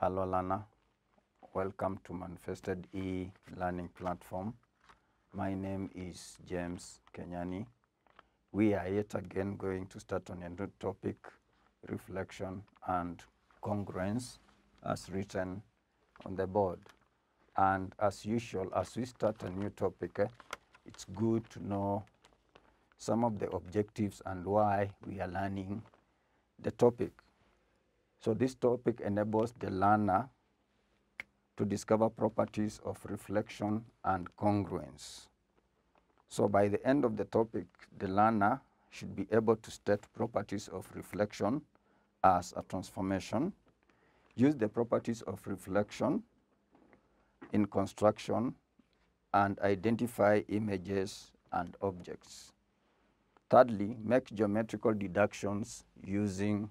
Hello lana welcome to Manifested e-learning platform. My name is James Kenyani. We are yet again going to start on a new topic, reflection and congruence as written on the board. And as usual, as we start a new topic, eh, it's good to know some of the objectives and why we are learning the topic. So this topic enables the learner to discover properties of reflection and congruence. So by the end of the topic, the learner should be able to state properties of reflection as a transformation, use the properties of reflection in construction, and identify images and objects. Thirdly, make geometrical deductions using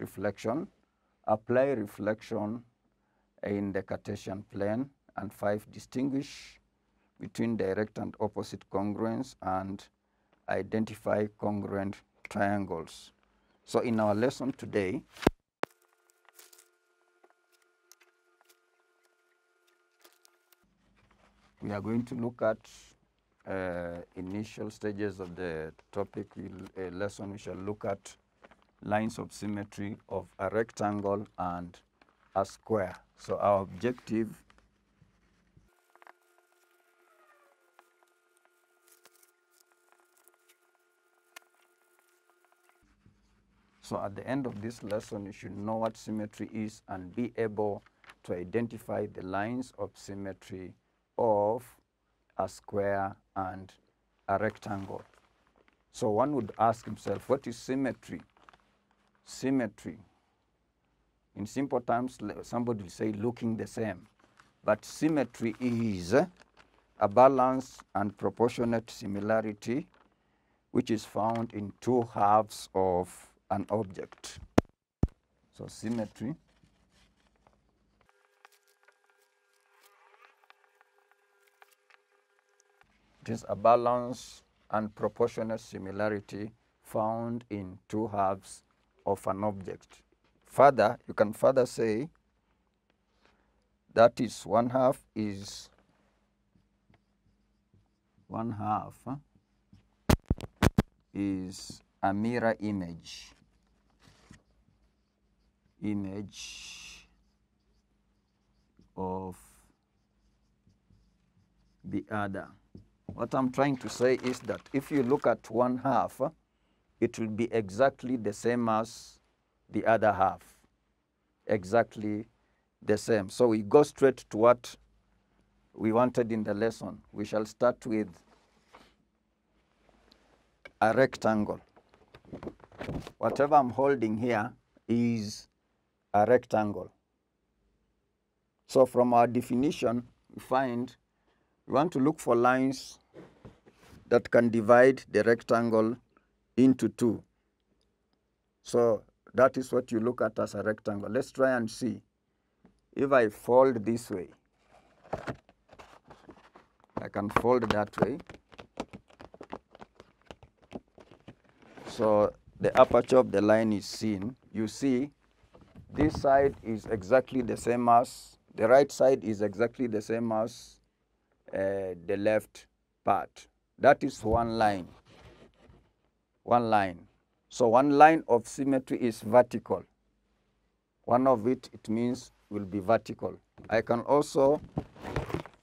reflection, apply reflection in the Cartesian plane, and five, distinguish between direct and opposite congruence and identify congruent triangles. So in our lesson today, we are going to look at uh, initial stages of the topic we'll, lesson. We shall look at lines of symmetry of a rectangle and a square. So our objective So at the end of this lesson, you should know what symmetry is and be able to identify the lines of symmetry a square and a rectangle. So one would ask himself, what is symmetry? Symmetry. In simple terms, somebody will say looking the same. But symmetry is a balanced and proportionate similarity which is found in two halves of an object. So symmetry it is a balance and proportionate similarity found in two halves of an object. Further, you can further say that is one half is one half huh, is a mirror image image of the other. What I'm trying to say is that if you look at one half, it will be exactly the same as the other half. Exactly the same. So we go straight to what we wanted in the lesson. We shall start with a rectangle. Whatever I'm holding here is a rectangle. So from our definition, we find we want to look for lines that can divide the rectangle into two. So that is what you look at as a rectangle. Let's try and see. If I fold this way, I can fold that way. So the aperture of the line is seen. You see this side is exactly the same as, the right side is exactly the same as uh, the left part. That is one line. One line. So one line of symmetry is vertical. One of it, it means will be vertical. I can also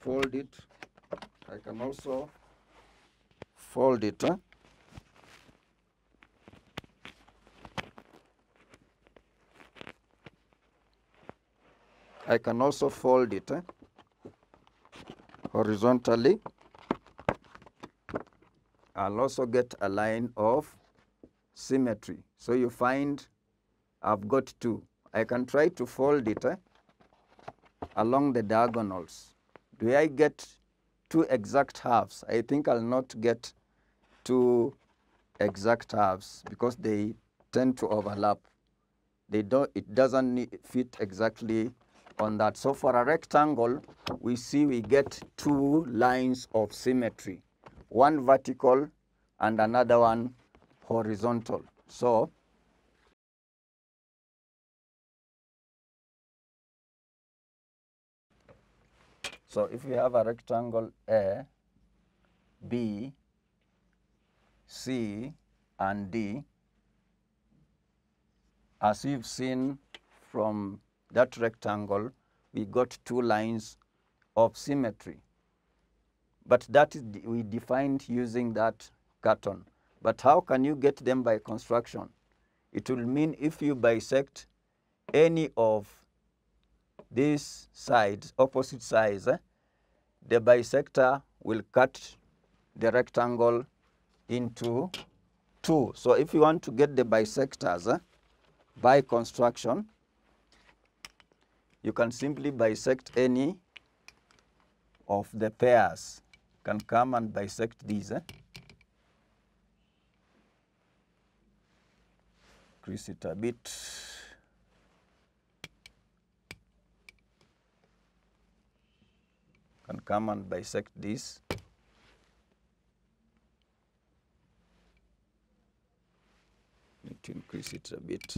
fold it. I can also fold it. Huh? I can also fold it horizontally. I'll also get a line of symmetry. So you find I've got two. I can try to fold it eh, along the diagonals. Do I get two exact halves? I think I'll not get two exact halves because they tend to overlap. They don't, it doesn't fit exactly on that. So for a rectangle, we see we get two lines of symmetry, one vertical and another one horizontal. So So if we have a rectangle A, B, C, and D, as you've seen from that rectangle, we got two lines of symmetry. But that is we defined using that carton. But how can you get them by construction? It will mean if you bisect any of these sides, opposite sides, eh, the bisector will cut the rectangle into two. So if you want to get the bisectors eh, by construction, you can simply bisect any of the pairs. Can come and bisect these. Eh? Increase it a bit. Can come and bisect this. Need to increase it a bit.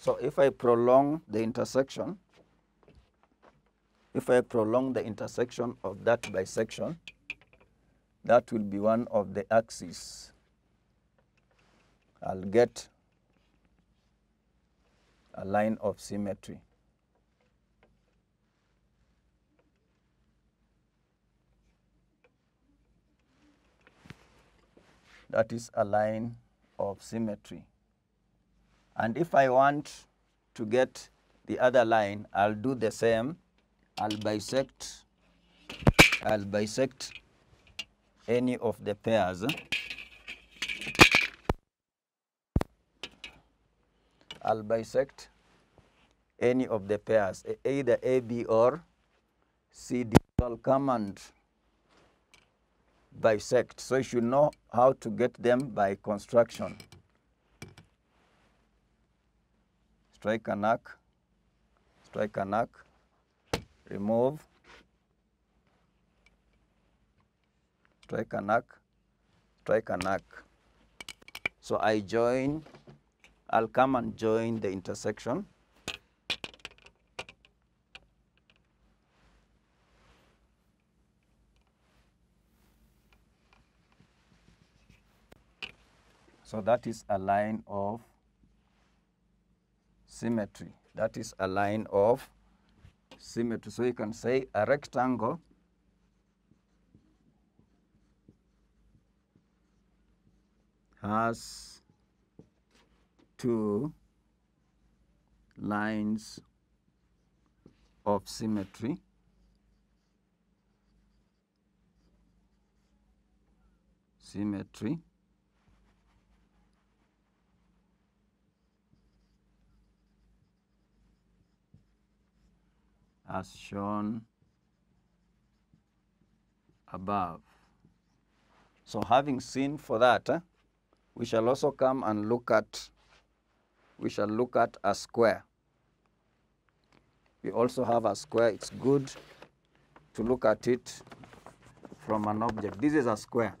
So if I prolong the intersection, if I prolong the intersection of that bisection, that will be one of the axes. I'll get a line of symmetry. That is a line of symmetry. And if I want to get the other line, I'll do the same. I'll bisect, I'll bisect any of the pairs. I'll bisect any of the pairs, either AB or CD. I'll come and bisect. So you should know how to get them by construction. Strike an arc, strike an arc, remove, strike an arc, strike an arc. So I join, I'll come and join the intersection. So that is a line of symmetry. That is a line of symmetry. So you can say a rectangle has two lines of symmetry. Symmetry. As shown above. So having seen for that, eh, we shall also come and look at, we shall look at a square. We also have a square. It's good to look at it from an object. This is a square.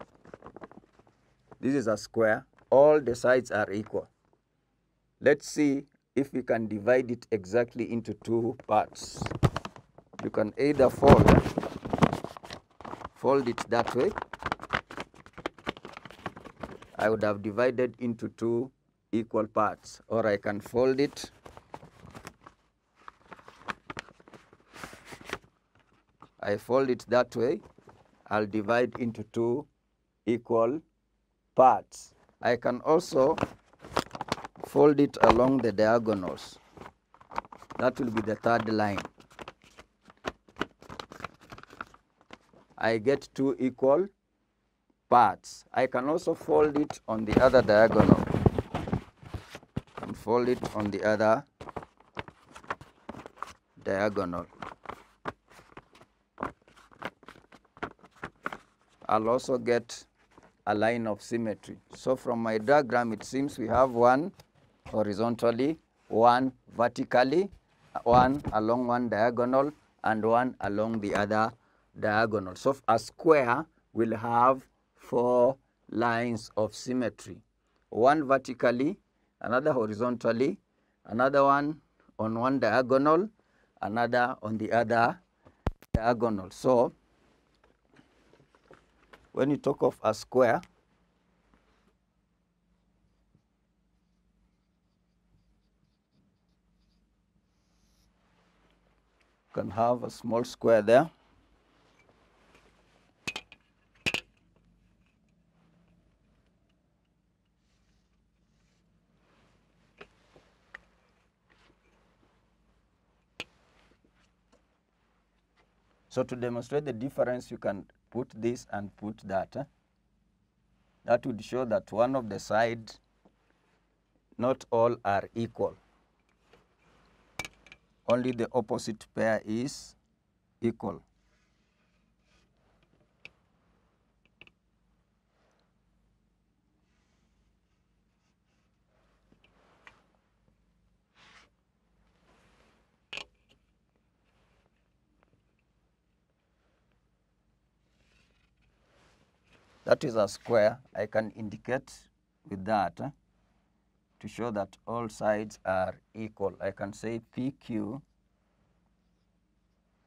This is a square. All the sides are equal. Let's see if we can divide it exactly into two parts. You can either fold, fold it that way. I would have divided into two equal parts, or I can fold it I fold it that way, I'll divide into two equal parts. I can also fold it along the diagonals. That will be the third line. I get two equal parts. I can also fold it on the other diagonal and fold it on the other diagonal. I'll also get a line of symmetry. So from my diagram, it seems we have one horizontally, one vertically, one along one diagonal, and one along the other diagonal. So a square will have four lines of symmetry. One vertically, another horizontally, another one on one diagonal, another on the other diagonal. So when you talk of a square, can have a small square there. So to demonstrate the difference, you can put this and put that. That would show that one of the sides, not all are equal. Only the opposite pair is equal. That is a square. I can indicate with that eh, to show that all sides are equal. I can say PQ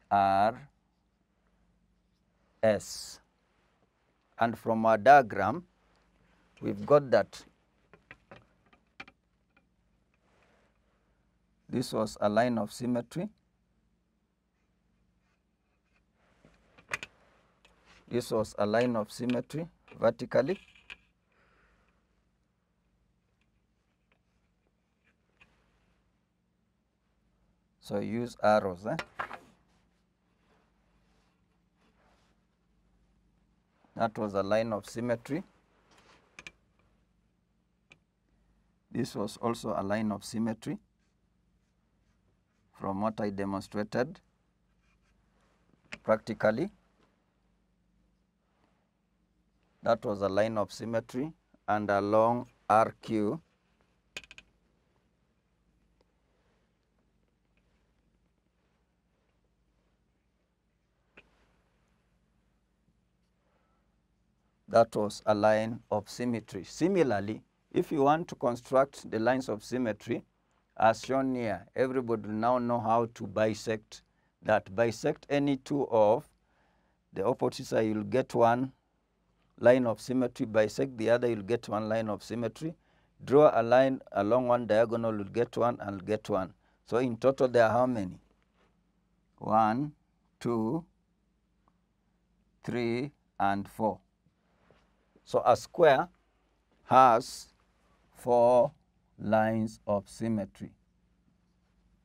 R S. And from our diagram, we've got that this was a line of symmetry. This was a line of symmetry vertically. So use arrows. Eh? That was a line of symmetry. This was also a line of symmetry from what I demonstrated practically. That was a line of symmetry and along RQ that was a line of symmetry. Similarly, if you want to construct the lines of symmetry, as shown here, everybody now know how to bisect that. Bisect any two of the opposite side, you'll get one line of symmetry. Bisect the other, you'll get one line of symmetry. Draw a line along one diagonal, you'll get one and get one. So in total, there are how many? One, two, three, and four. So a square has four lines of symmetry.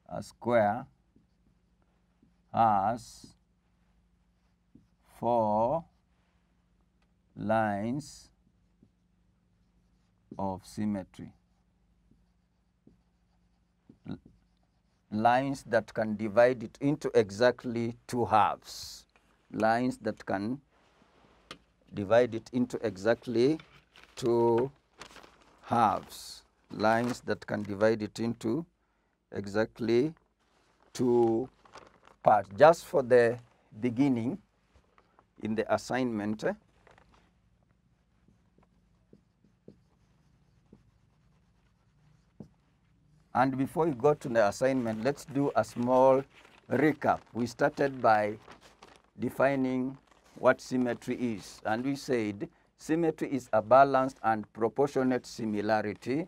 A square has four lines of symmetry. Lines that can divide it into exactly two halves. Lines that can divide it into exactly two halves. Lines that can divide it into exactly two parts. Just for the beginning, in the assignment, eh, And before we go to the assignment, let's do a small recap. We started by defining what symmetry is, and we said symmetry is a balanced and proportionate similarity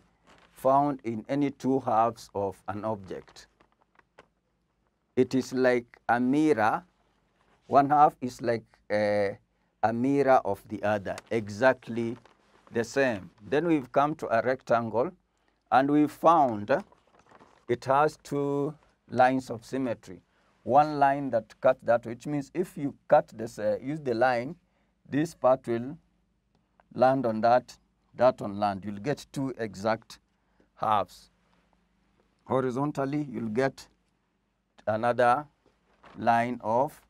found in any two halves of an object. It is like a mirror, one half is like a, a mirror of the other, exactly the same. Then we've come to a rectangle, and we found it has two lines of symmetry. One line that cuts that, which means if you cut this, uh, use the line, this part will land on that, that on land. You'll get two exact halves. Horizontally, you'll get another line of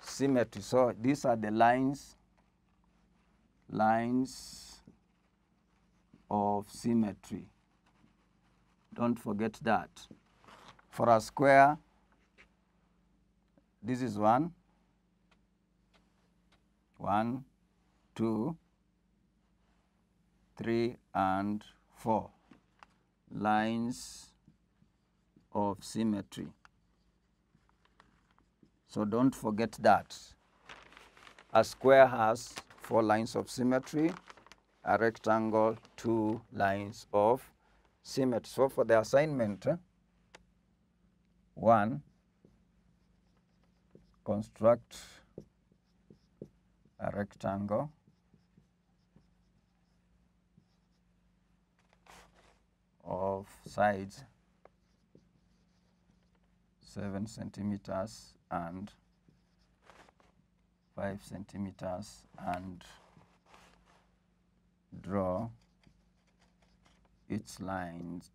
symmetry. So these are the lines lines of symmetry. Don't forget that. For a square, this is one, one, two, three, and four lines of symmetry. So don't forget that. A square has four lines of symmetry, a rectangle, two lines of symmetry. So for the assignment, eh, one, construct a rectangle of sides 7 centimeters and 5 centimeters and draw its lines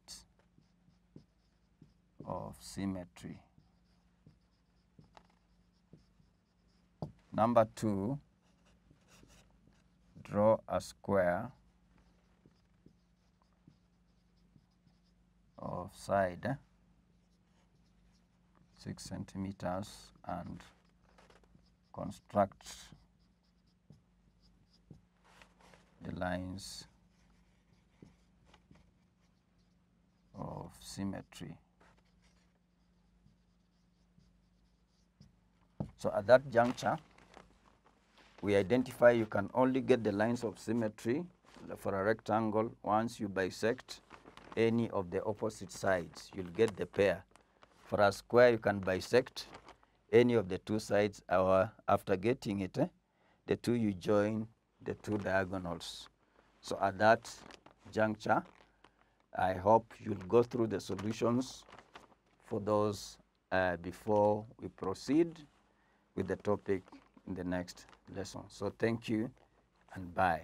of symmetry. Number two, draw a square of side 6 centimeters and construct the lines of symmetry. So at that juncture, we identify you can only get the lines of symmetry for a rectangle once you bisect any of the opposite sides. You'll get the pair. For a square, you can bisect any of the two sides or after getting it, eh, the two you join the two diagonals. So at that juncture, I hope you'll go through the solutions for those uh, before we proceed with the topic in the next lesson. So thank you and bye.